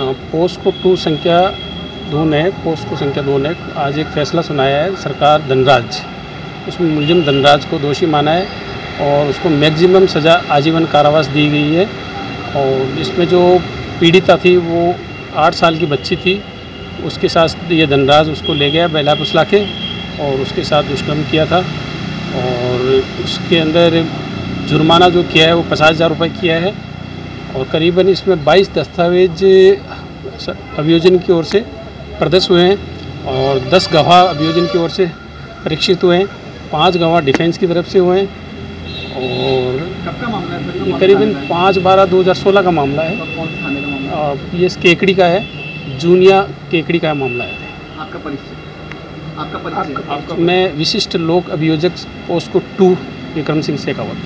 POCSO to संख्या दो ने, पोस्ट को संख्या दो ने आज एक फैसला सुनाया है सरकार धनराज। उसमें मुलजिम धनराज को दोषी माना है और उसको मैक्सिमम सज़ा आजीवन कारावास दी गई है। और इसमें जो पीड़िता थी, वो आठ साल की बच्ची थी। उसके साथ ये धनराज उसको ले गया बेला पुसला के और उसके साथ दुष्कर्म किया था। और उसके अंदर जुर्माना जो किया है, वो पचास हज़ार रुपये किया है। और करीबन इसमें 22 दस्तावेज़ अभियोजन की ओर से प्रदर्श हुए हैं और 10 गवाह अभियोजन की ओर से परीक्षित हुए हैं। पाँच गवाह डिफेंस की तरफ़ से हुए हैं और कब का मामला है ये करीबन पाँच बारह दो हज़ार सोलह का मामला है। का ये केकड़ी का है जूनिया केकड़ी का मामला है? आपका परिचय? आपका परिचय? मैं विशिष्ट लोक अभियोजक पोस्को टू विक्रम सिंह शेखावत।